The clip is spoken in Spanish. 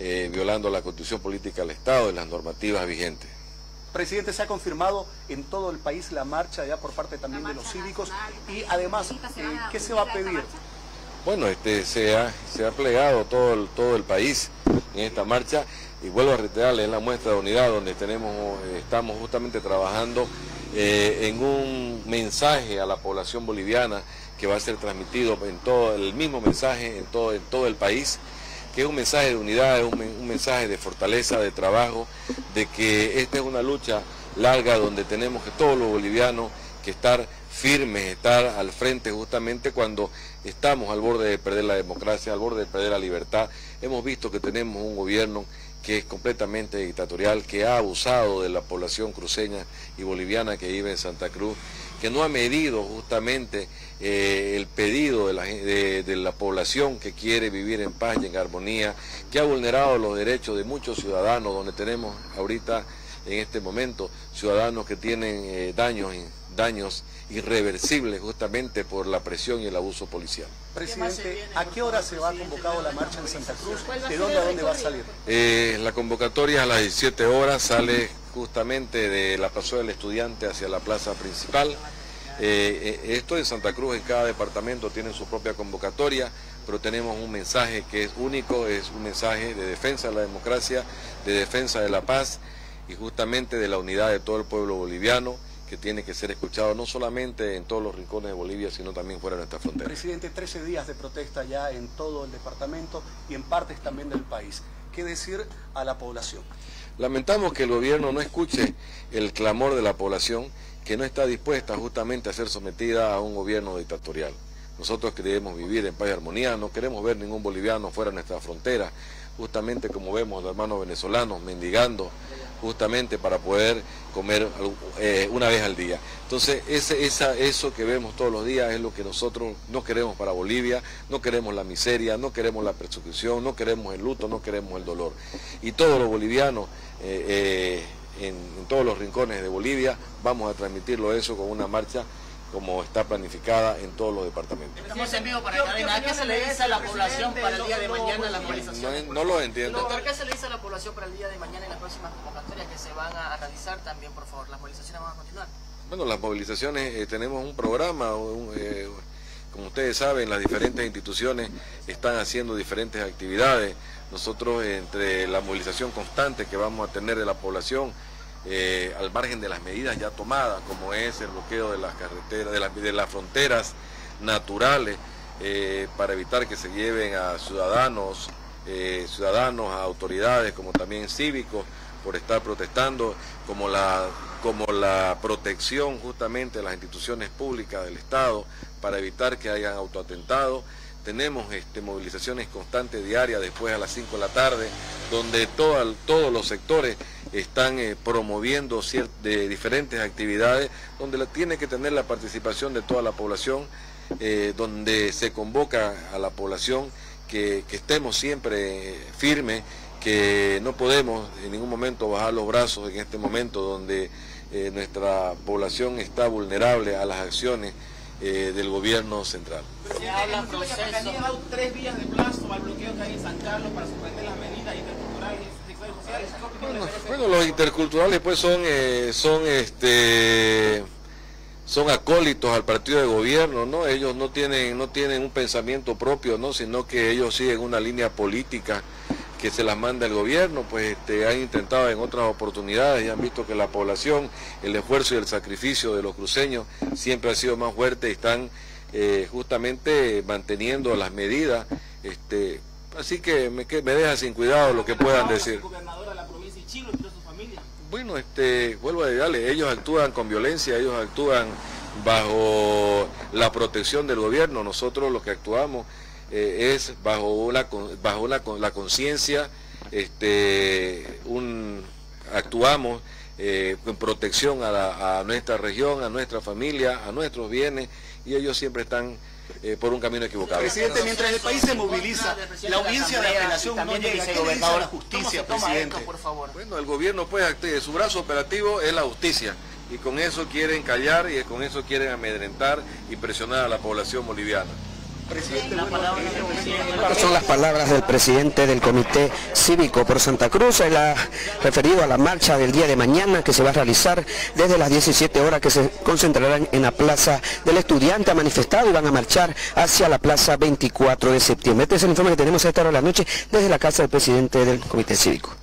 eh, violando la constitución política del Estado y las normativas vigentes. Presidente, se ha confirmado en todo el país la marcha ya por parte también de los cívicos y además, eh, ¿qué se va a pedir? Bueno, este, se, ha, se ha plegado todo el, todo el país en esta marcha y vuelvo a reiterarle, en la muestra de unidad donde tenemos, eh, estamos justamente trabajando eh, en un mensaje a la población boliviana que va a ser transmitido en todo el mismo mensaje en todo, en todo el país, que es un mensaje de unidad, es un, mensaje de fortaleza, de trabajo, de que esta es una lucha larga donde tenemos que todos los bolivianos que estar firmes, estar al frente justamente cuando estamos al borde de perder la democracia, al borde de perder la libertad. Hemos visto que tenemos un gobierno que es completamente dictatorial, que ha abusado de la población cruceña y boliviana que vive en Santa Cruz, que no ha medido justamente eh, el pedido de la, de, la, población que quiere vivir en paz y en armonía, que ha vulnerado los derechos de muchos ciudadanos, donde tenemos ahorita en este momento ciudadanos que tienen eh, daños daños irreversibles justamente por la presión y el abuso policial. Presidente, ¿a qué hora se va convocado la marcha en Santa Cruz? ¿De dónde a dónde va a salir? Eh, la convocatoria a las 17 horas sale justamente de la Plaza del Estudiante hacia la plaza principal. Eh, eh, esto en Santa Cruz, en cada departamento tienen su propia convocatoria, pero tenemos un mensaje que es único, es un mensaje de defensa de la democracia, de defensa de la paz y justamente de la unidad de todo el pueblo boliviano que tiene que ser escuchado no solamente en todos los rincones de Bolivia, sino también fuera de nuestra frontera. Presidente, 13 días de protesta ya en todo el departamento y en partes también del país. ¿Qué decir a la población? Lamentamos que el gobierno no escuche el clamor de la población que no está dispuesta justamente a ser sometida a un gobierno dictatorial. Nosotros queremos vivir en paz y armonía, no queremos ver ningún boliviano fuera de nuestra frontera, justamente como vemos los hermanos venezolanos mendigando justamente para poder comer eh, una vez al día. Entonces, ese, eso que vemos todos los días es lo que nosotros no queremos para Bolivia, no queremos la miseria, no queremos la persecución, no queremos el luto, no queremos el dolor. Y todos los bolivianos, eh, eh, en, en todos los rincones de Bolivia, vamos a transmitirlo eso con una marcha como está planificada en todos los departamentos. Estamos en vivo para cadena. ¿Qué se le dice a la población para el día de mañana en las movilizaciones? No, no lo entiendo. Doctor, ¿qué se le dice a la población para el día de mañana en las próximas convocatorias que se van a realizar también, por favor? ¿Las movilizaciones van a continuar? Bueno, las movilizaciones, eh, tenemos un programa, un, eh, como ustedes saben, las diferentes instituciones están haciendo diferentes actividades. Nosotros, entre la movilización constante que vamos a tener de la población, eh, al margen de las medidas ya tomadas, como es el bloqueo de las carreteras, de, la, de las fronteras naturales, eh, para evitar que se lleven a ciudadanos, eh, ciudadanos, a autoridades, como también cívicos, por estar protestando, como la, como la protección justamente de las instituciones públicas del Estado, para evitar que hayan autoatentados. Tenemos este, movilizaciones constantes diarias después a las 5 de la tarde, donde todo, todos los sectores están eh, promoviendo de diferentes actividades donde la, tiene que tener la participación de toda la población, eh, donde se convoca a la población que, que estemos siempre firmes, que no podemos en ningún momento bajar los brazos en este momento donde eh, nuestra población está vulnerable a las acciones eh, del gobierno central. Se habla proceso. Han dado tres días de plazo al bloqueo que hay en San Carlos para suspender las medidas interculturales sexuales sociales. Bueno, los interculturales pues son, eh, son este son acólitos al partido de gobierno, ¿no? Ellos no tienen, no tienen un pensamiento propio, ¿no? Sino que ellos siguen una línea política que se las manda el gobierno, pues este, han intentado en otras oportunidades y han visto que la población, el esfuerzo y el sacrificio de los cruceños siempre ha sido más fuerte y están eh, justamente manteniendo las medidas. Este, así que me, que me deja sin cuidado lo que puedan decir. Bueno, este, vuelvo a decirle, ellos actúan con violencia, ellos actúan bajo la protección del gobierno, nosotros los que actuamos eh, es bajo la, bajo la, la conciencia, este, un, actuamos eh, en protección a, la, a, nuestra región, a nuestra familia, a nuestros bienes, y ellos siempre están eh, por un camino equivocado. Presidente, mientras el país se moviliza, la audiencia de apelación no llega. ¿Qué le dice la justicia, presidente? por favor? Bueno, el gobierno, pues, su brazo operativo es la justicia, y con eso quieren callar y con eso quieren amedrentar y presionar a la población boliviana. Presidente, son las palabras del presidente del Comité Cívico por Santa Cruz, él ha referido a la marcha del día de mañana que se va a realizar desde las 17 horas que se concentrarán en la Plaza del Estudiante, ha manifestado y van a marchar hacia la Plaza 24 de septiembre. Este es el informe que tenemos a esta hora de la noche desde la casa del presidente del Comité Cívico.